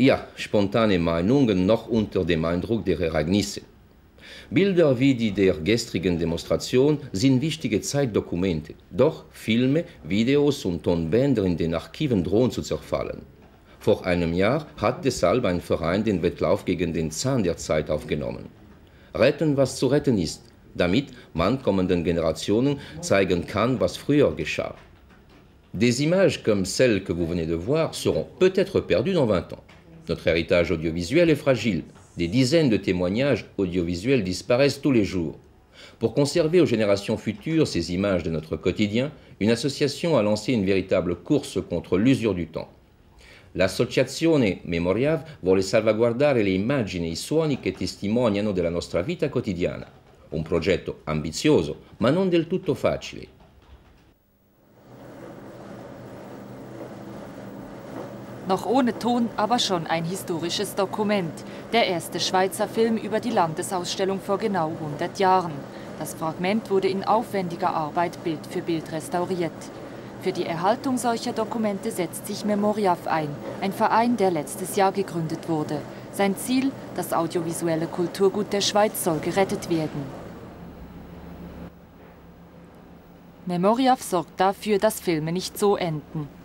Ja, spontane Meinungen noch unter dem Eindruck der Ereignisse. Bilder wie die der gestrigen Demonstration sind wichtige Zeitdokumente, doch Filme, Videos und Tonbänder in den Archiven drohen zu zerfallen. Vor einem Jahr hat deshalb ein Verein den Wettlauf gegen den Zahn der Zeit aufgenommen. Retten, was zu retten ist, damit man kommenden Générations zeigen kann, was früher geschah. Des images comme celles que vous venez de voir seront peut-être perdues dans 20 ans. Notre héritage audiovisuel est fragile. Des dizaines de témoignages audiovisuels disparaissent tous les jours. Pour conserver aux générations futures ces images de notre quotidien, une association a lancé une véritable course contre l'usure du temps. L'associazione Memoriav vuole salvaguardare le immagini e i suoni che testimoniano della nostra vita quotidiana. Un progetto ambizioso, ma non del tutto facile. Noch ohne Ton, aber schon ein historisches Dokument. Der erste Schweizer Film über die Landesausstellung vor genau 100 Jahren. Das Fragment wurde in aufwendiger Arbeit Bild für Bild restauriert. Für die Erhaltung solcher Dokumente setzt sich Memoriaf ein, ein Verein, der letztes Jahr gegründet wurde. Sein Ziel, das audiovisuelle Kulturgut der Schweiz soll gerettet werden. Memoriaf sorgt dafür, dass Filme nicht so enden.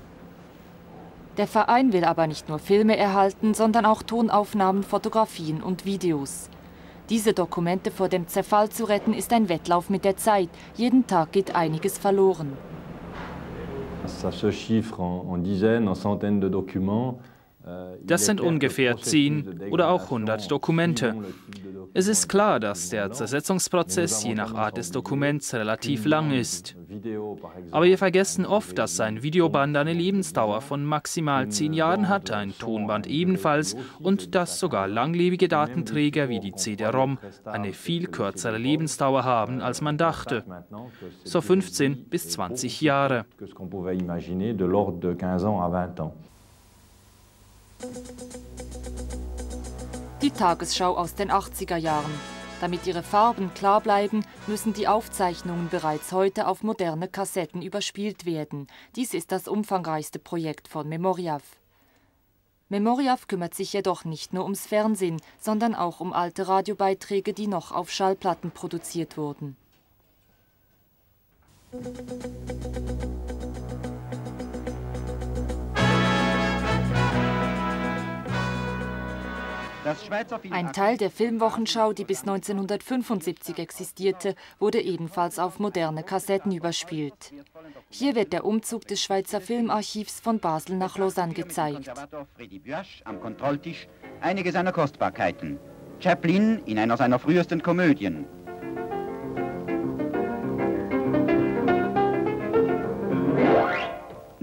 Der Verein will aber nicht nur Filme erhalten, sondern auch Tonaufnahmen, Fotografien und Videos. Diese Dokumente vor dem Zerfall zu retten, ist ein Wettlauf mit der Zeit. Jeden Tag geht einiges verloren. Das sind ungefähr 10 oder auch 100 Dokumente. Es ist klar, dass der Zersetzungsprozess je nach Art des Dokuments relativ lang ist. Aber wir vergessen oft, dass ein Videoband eine Lebensdauer von maximal zehn Jahren hat, ein Tonband ebenfalls und dass sogar langlebige Datenträger wie die CD-ROM eine viel kürzere Lebensdauer haben, als man dachte. So 15 bis 20 Jahre. Die Tagesschau aus den 80er Jahren. Damit ihre Farben klar bleiben, müssen die Aufzeichnungen bereits heute auf moderne Kassetten überspielt werden. Dies ist das umfangreichste Projekt von Memoriav. Memoriav kümmert sich jedoch nicht nur ums Fernsehen, sondern auch um alte Radiobeiträge, die noch auf Schallplatten produziert wurden. Ein Teil der Filmwochenschau, die bis 1975 existierte, wurde ebenfalls auf moderne Kassetten überspielt. Hier wird der Umzug des Schweizer Filmarchivs von Basel nach Lausanne gezeigt. Am Kontrolltisch einige seiner Kostbarkeiten. Chaplin in einer seiner frühesten Komödien.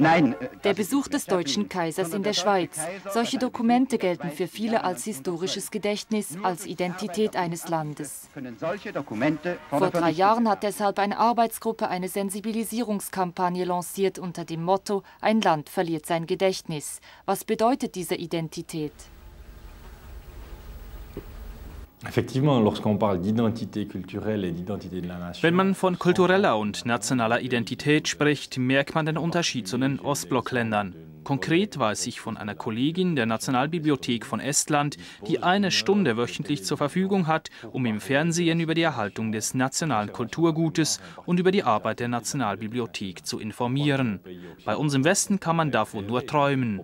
Nein. Äh, der Besuch des deutschen Kaisers in der Schweiz. Solche Dokumente gelten für viele als historisches Gedächtnis, als Identität eines Landes. Vor drei Jahren hat deshalb eine Arbeitsgruppe eine Sensibilisierungskampagne lanciert unter dem Motto Ein Land verliert sein Gedächtnis. Was bedeutet diese Identität? Wenn man von kultureller und nationaler Identität spricht, merkt man den Unterschied zu den Ostblockländern. Konkret weiß ich von einer Kollegin der Nationalbibliothek von Estland, die eine Stunde wöchentlich zur Verfügung hat, um im Fernsehen über die Erhaltung des nationalen Kulturgutes und über die Arbeit der Nationalbibliothek zu informieren. Bei uns im Westen kann man davon nur träumen.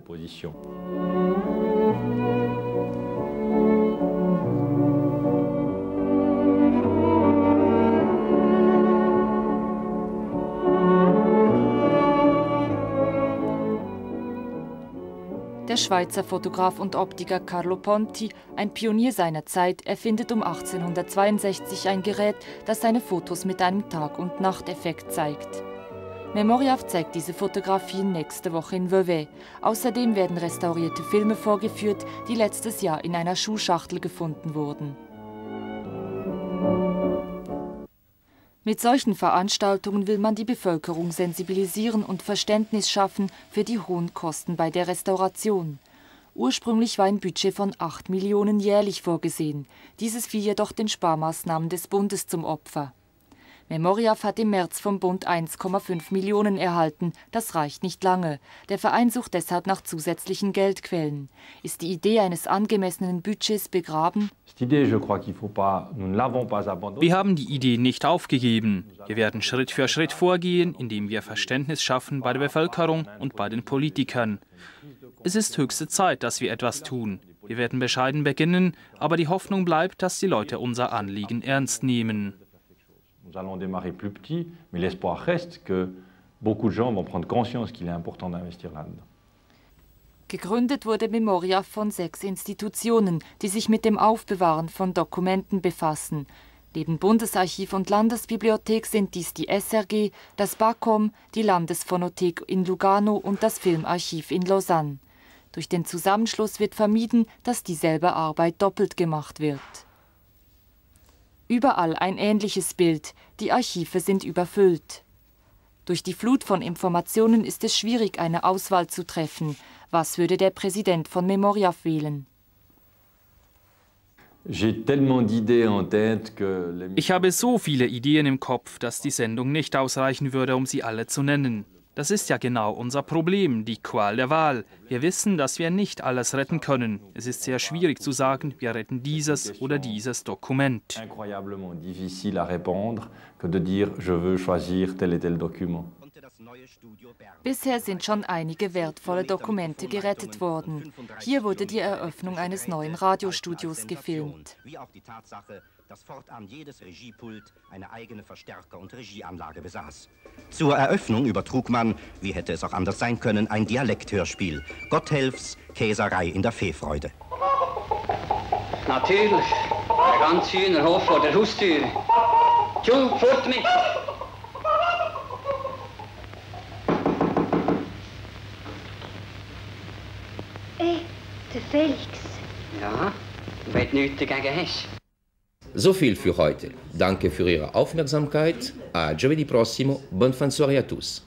Der Schweizer Fotograf und Optiker Carlo Ponti, ein Pionier seiner Zeit, erfindet um 1862 ein Gerät, das seine Fotos mit einem Tag- und Nachteffekt zeigt. Memoriav zeigt diese Fotografien nächste Woche in Vevey. Außerdem werden restaurierte Filme vorgeführt, die letztes Jahr in einer Schuhschachtel gefunden wurden. Mit solchen Veranstaltungen will man die Bevölkerung sensibilisieren und Verständnis schaffen für die hohen Kosten bei der Restauration. Ursprünglich war ein Budget von 8 Millionen jährlich vorgesehen. Dieses fiel jedoch den Sparmaßnahmen des Bundes zum Opfer. Memoriaf hat im März vom Bund 1,5 Millionen erhalten. Das reicht nicht lange. Der Verein sucht deshalb nach zusätzlichen Geldquellen. Ist die Idee eines angemessenen Budgets begraben? Wir haben die Idee nicht aufgegeben. Wir werden Schritt für Schritt vorgehen, indem wir Verständnis schaffen bei der Bevölkerung und bei den Politikern. Es ist höchste Zeit, dass wir etwas tun. Wir werden bescheiden beginnen, aber die Hoffnung bleibt, dass die Leute unser Anliegen ernst nehmen. Nous allons démarrer plus petit, mais l'espoir reste que beaucoup de gens vont prendre conscience qu'il est important d'investir là-dedans. Gegründet wurde Memoria von sechs Institutionen, die sich mit dem Aufbewahren von Dokumenten befassen. Neben Bundesarchiv und Landesbibliothek sind dies die SRG, das BAKOM, die Landesphonothek in Lugano und das Filmarchiv in Lausanne. Durch den Zusammenschluss wird vermieden, dass dieselbe Arbeit doppelt gemacht wird. Überall ein ähnliches Bild, die Archive sind überfüllt. Durch die Flut von Informationen ist es schwierig, eine Auswahl zu treffen. Was würde der Präsident von Memoriaf wählen? Ich habe so viele Ideen im Kopf, dass die Sendung nicht ausreichen würde, um sie alle zu nennen. Das ist ja genau unser Problem, die Qual der Wahl. Wir wissen, dass wir nicht alles retten können. Es ist sehr schwierig zu sagen, wir retten dieses oder dieses Dokument. Incroyablement difficile à répondre que de dire je veux choisir tel et tel document. Bisher sind schon einige wertvolle Dokumente gerettet worden. Hier wurde die Eröffnung eines neuen Radiostudios gefilmt dass fortan jedes Regiepult eine eigene Verstärker- und Regieanlage besaß. Zur Eröffnung übertrug man, wie hätte es auch anders sein können, ein Dialekthörspiel. Gotthelfs Käserei in der Feefreude. Natürlich, der ganze Hühnerhof vor der Haustür. Tschung, fort mit! Ey, der Felix. Ja, wenn du nichts dagegen hast. So viel für heute. Danke für Ihre Aufmerksamkeit. A giovedì prossimo. De soirée à tous.